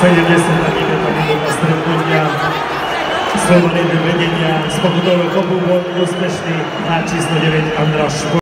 Sejder jestem na niebie, to było następnego dnia. Słowo vedenia z pogotovo klubu bol úspešný na 9 András Špor.